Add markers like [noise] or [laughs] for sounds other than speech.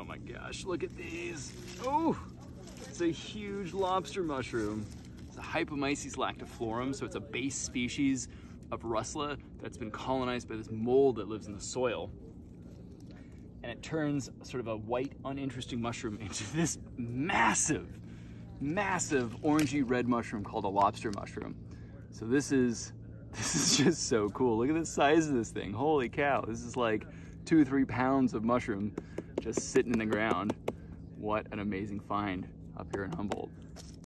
Oh my gosh, look at these. Oh, it's a huge lobster mushroom. It's a Hypomyces lactifluorum, so it's a base species of Russula that's been colonized by this mold that lives in the soil. And it turns sort of a white, uninteresting mushroom [laughs] into this massive, massive orangey red mushroom called a lobster mushroom. So this is, [laughs] this is just so cool. Look at the size of this thing. Holy cow. This is like two, three pounds of mushroom just sitting in the ground. What an amazing find up here in Humboldt.